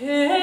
Hey.